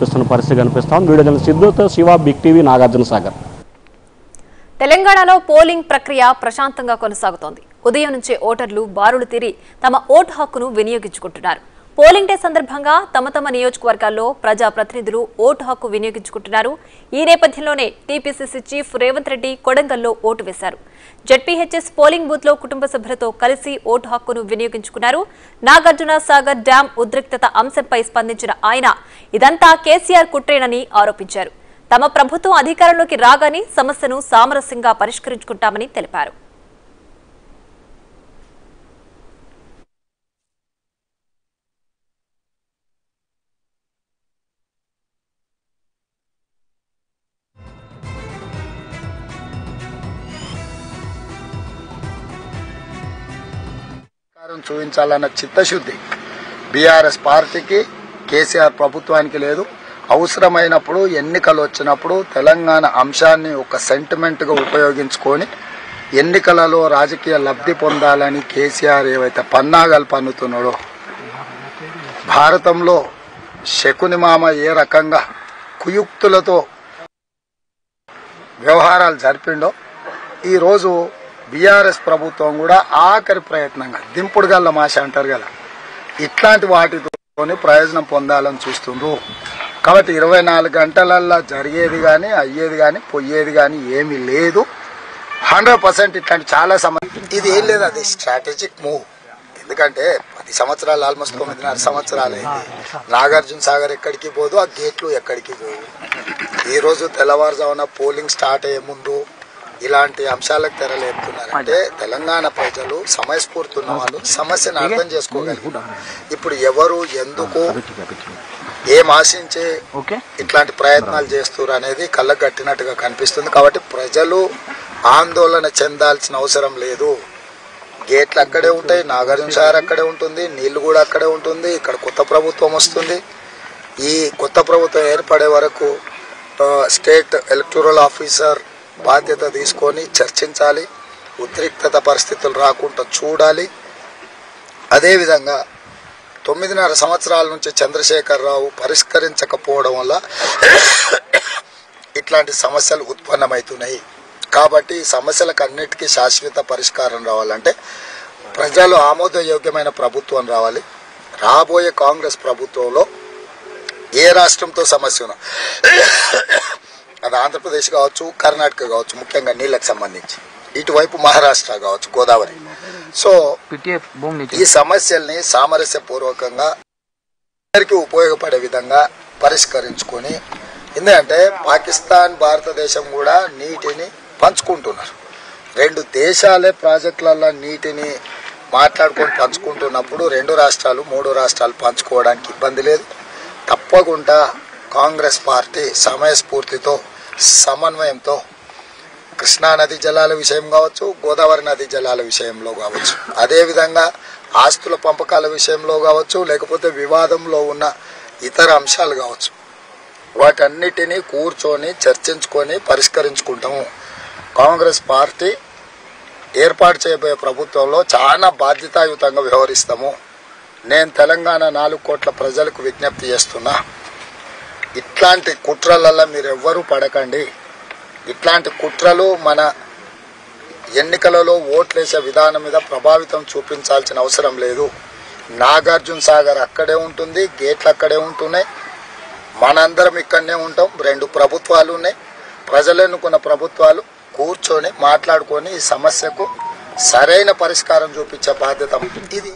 చూపిస్తున్న పరిస్థితి కనిపిస్తాం వీడియో సిద్ధుతో శివ బిగ్ టీవీ నాగార్జున సాగర్. తెలంగాణలో పోలింగ్ ప్రక్రియ ప్రశాంతంగా కొనసాగుతోంది. ఉదయం నుంచే ఓటర్లు బారులు తీరి తమ ఓటు హక్కును వినియోగించుకుంటున్నారు. పోలింగ్ డే సందర్భంగా తమ తమ నియోజకవర్గాల్లో ప్రజా ప్రతినిధులు ఓటు హక్కు వినియోగించుకుంటున్నారు. ఈ నేపథ్యంలోనే టీపీసీసీ చీఫ్ రేవంత్ రెడ్డి కొడంగల్లో ఓటు వేశారు. జడ్పీహెచ్ఎస్ పోలింగ్ బూత్లో కుటుంబ సభ్యులతో కలిసి ఓటు హక్కును వినియోగించుకున్నారు. నాగార్జున సాగర్ డ్యాం ఉద్రిక్తత అంశంపై స్పందించిన ఆయన ఇదంతా కేసీఆర్ కుట్రేనని ఆరోపించారు. తమ ప్రభుత్వం అధికారంలోకి రాగానే సమస్యను సామరస్యంగా పరిష్కరించుకుంటామని తెలిపారు. అధికారం చూపించాలన్న చిత్తశుద్ధి బీఆర్ఎస్ పార్టీకి కేసీఆర్ ప్రభుత్వానికి లేదు. అవసరమైనప్పుడు ఎన్నికలు వచ్చినప్పుడు తెలంగాణ అంశాన్ని ఒక సెంటిమెంట్గా ఉపయోగించుకొని ఎన్నికలలో రాజకీయ లబ్ధి పొందాలని కేసీఆర్ ఏవైతే పన్నాగాలు పన్నుతున్నాడో భారతంలో శకుని మామ ఏ రకంగా కుయుక్తులతో వ్యవహారాలు జరిపిండో ఈరోజు బీఆర్ఎస్ ప్రభుత్వం కూడా ఆఖరి ప్రయత్నంగా దింపుడు గల్ల మాష అంటారు కదా ఇట్లాంటి వాటితోని ప్రయోజనం పొందాలని చూస్తుండ్రు. కాబట్టి ఇరవై నాలుగు గంటలల్లో జరిగేది కానీ అయ్యేది కానీ పోయేది కానీ ఏమీ లేదు. హండ్రెడ్ పర్సెంట్ ఇట్లాంటి చాలా సమస్య. ఇది ఏం లేదు అది స్ట్రాటజిక్ మూవ్. ఎందుకంటే పది సంవత్సరాలు ఆల్మోస్ట్ తొమ్మిదిన్నర సంవత్సరాలు అయింది. నాగార్జున సాగర్ ఎక్కడికి పోదు ఆ గేట్లు ఎక్కడికి పోదు ఈరోజు రోజు తెల్లవారుజామున పోలింగ్ స్టార్ట్ అయ్యే ముందు ఇలాంటి అంశాలకు తెరలేపుతున్నారు అంటే తెలంగాణ ప్రజలు సమయస్ఫూర్తి ఉన్న వాళ్ళు సమస్యను అర్థం చేసుకోగలిగారు ఇప్పుడు ఎవరు ఎందుకు ఏం ఆశించే ఇట్లాంటి ప్రయత్నాలు చేస్తారు అనేది కళ్ళకు కట్టినట్టుగా కనిపిస్తుంది. కాబట్టి ప్రజలు ఆందోళన చెందాల్సిన అవసరం లేదు. గేట్లు అక్కడే ఉంటాయి నాగార్జున సాగర్ అక్కడే ఉంటుంది నీళ్ళు కూడా అక్కడే ఉంటుంది ఇక్కడ కొత్త ప్రభుత్వం వస్తుంది. ఈ కొత్త ప్రభుత్వం ఏర్పడే వరకు స్టేట్ ఎలక్టోరల్ ఆఫీసర్ బాధ్యత తీసుకొని చర్చించాలి. ఉద్రిక్తత పరిస్థితులు రాకుండా చూడాలి. అదేవిధంగా తొమ్మిదిన్నర సంవత్సరాల నుంచి చంద్రశేఖరరావు పరిష్కరించకపోవడం వల్ల ఇట్లాంటి సమస్యలు ఉత్పన్నమవుతున్నాయి. కాబట్టి సమస్యలకు అన్నిటికీ శాశ్వత పరిష్కారం రావాలంటే ప్రజలు ఆమోదయోగ్యమైన ప్రభుత్వం రావాలి. రాబోయే కాంగ్రెస్ ప్రభుత్వంలో ఏ రాష్ట్రంతో సమస్య ఉన్నా అది ఆంధ్రప్రదేశ్ కావచ్చు కర్ణాటక కావచ్చు ముఖ్యంగా నీళ్ళకి సంబంధించి. ఇటువైపు మహారాష్ట్ర కావచ్చు గోదావరి. సో ఈ సమస్యల్ని సామరస్యపూర్వకంగా అందరికీ ఉపయోగపడే విధంగా పరిష్కరించుకొని ఎందుకంటే పాకిస్తాన్ భారతదేశం కూడా నీటిని పంచుకుంటున్నారు. రెండు దేశాలే ప్రాజెక్టులలో నీటిని మాట్లాడుకొని పంచుకుంటున్నప్పుడు రెండు రాష్ట్రాలు మూడు రాష్ట్రాలు పంచుకోవడానికి ఇబ్బంది లేదు. తప్పకుండా కాంగ్రెస్ పార్టీ సమయస్ఫూర్తితో సమన్వయంతో కృష్ణా నది జలాల విషయం కావచ్చు గోదావరి నది జలాల విషయంలో కావచ్చు. అదేవిధంగా ఆస్తుల పంపకాల విషయంలో కావచ్చు లేకపోతే వివాదంలో ఉన్న ఇతర అంశాలు కావచ్చు. వాటన్నిటినీ కూర్చొని చర్చించుకొని పరిష్కరించుకుంటాము. కాంగ్రెస్ పార్టీ ఏర్పాటు చేయబోయే ప్రభుత్వంలో చాలా బాధ్యతాయుతంగా వ్యవహరిస్తాము. నేను తెలంగాణ నాలుగు కోట్ల ప్రజలకు విజ్ఞప్తి చేస్తున్నా. ఇట్లాంటి కుట్రలల్లో మీరు ఎవ్వరూ పడకండి. ఇట్లాంటి కుట్రలు మన ఎన్నికలలో ఓట్లేసే విధానం మీద ప్రభావితం చూపించాల్సిన అవసరం లేదు. నాగార్జున సాగర్ అక్కడే ఉంటుంది గేట్లు అక్కడే ఉంటున్నాయి. మనందరం ఇక్కడనే ఉంటాం రెండు ప్రభుత్వాలు ఉన్నాయి. ప్రజలు ఎన్నుకున్న ప్రభుత్వాలు కూర్చొని మాట్లాడుకొని ఈ సమస్యకు సరైన పరిష్కారం చూపించే బాధ్యత ఇది